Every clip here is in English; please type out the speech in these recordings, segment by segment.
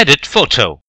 Edit photo.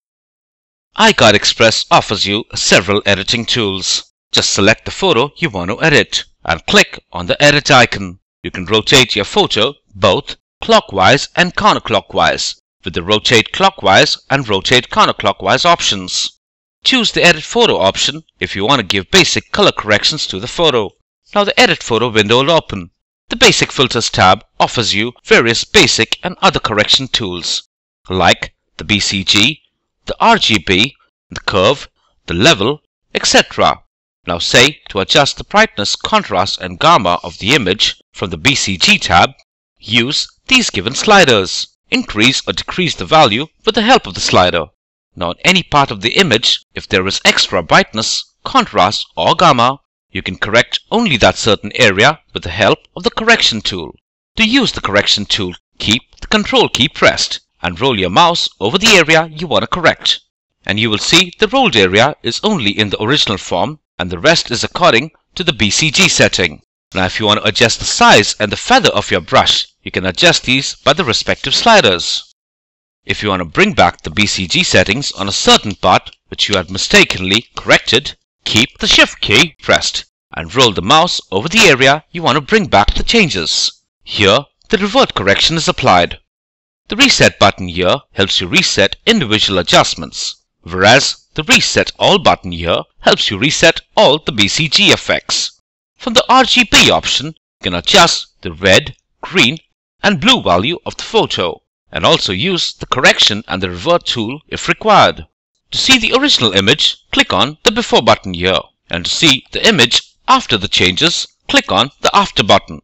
Icard Xpress offers you several editing tools. Just select the photo you want to edit and click on the edit icon. You can rotate your photo both clockwise and counterclockwise with the rotate clockwise and rotate counterclockwise options. Choose the edit photo option if you want to give basic color corrections to the photo. Now the edit photo window will open. The basic filters tab offers you various basic and other correction tools like the BCG, the RGB, the curve, the level, etc. Now say to adjust the brightness, contrast and gamma of the image from the BCG tab, use these given sliders. Increase or decrease the value with the help of the slider. Now in any part of the image, if there is extra brightness, contrast or gamma, you can correct only that certain area with the help of the correction tool. To use the correction tool, keep the control key pressed and roll your mouse over the area you want to correct. And you will see the rolled area is only in the original form and the rest is according to the BCG setting. Now if you want to adjust the size and the feather of your brush, you can adjust these by the respective sliders. If you want to bring back the BCG settings on a certain part which you had mistakenly corrected, Keep the Shift key pressed and roll the mouse over the area you want to bring back the changes. Here, the revert correction is applied. The Reset button here helps you reset individual adjustments, whereas the Reset All button here helps you reset all the BCG effects. From the RGB option, you can adjust the red, green and blue value of the photo and also use the correction and the revert tool if required. To see the original image, click on the Before button here. And to see the image after the changes, click on the After button.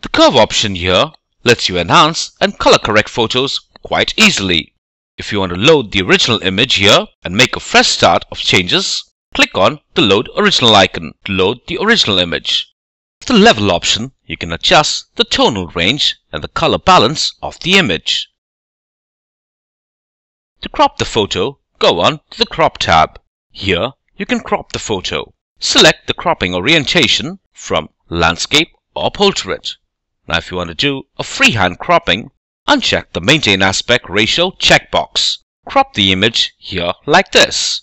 The Curve option here lets you enhance and color correct photos quite easily. If you want to load the original image here and make a fresh start of changes, click on the Load Original icon to load the original image. With the Level option, you can adjust the tonal range and the color balance of the image. To crop the photo, go on to the Crop tab. Here, you can crop the photo. Select the cropping orientation from Landscape or Portrait. Now if you want to do a freehand cropping, uncheck the Maintain Aspect Ratio checkbox. Crop the image here like this.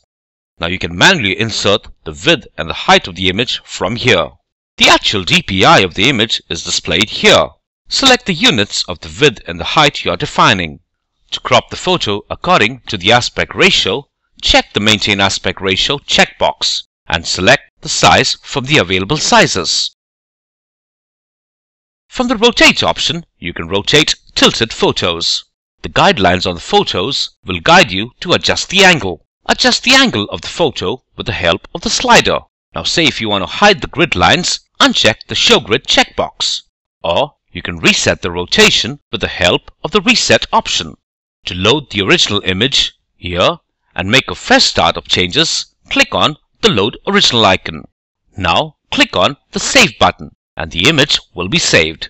Now you can manually insert the width and the height of the image from here. The actual DPI of the image is displayed here. Select the units of the width and the height you are defining. To crop the photo according to the aspect ratio, check the Maintain Aspect Ratio checkbox and select the size from the available sizes. From the Rotate option, you can rotate tilted photos. The guidelines on the photos will guide you to adjust the angle. Adjust the angle of the photo with the help of the slider. Now say if you want to hide the grid lines, uncheck the Show Grid checkbox. Or you can reset the rotation with the help of the Reset option. To load the original image here and make a fresh start of changes, click on the Load Original icon. Now click on the Save button and the image will be saved.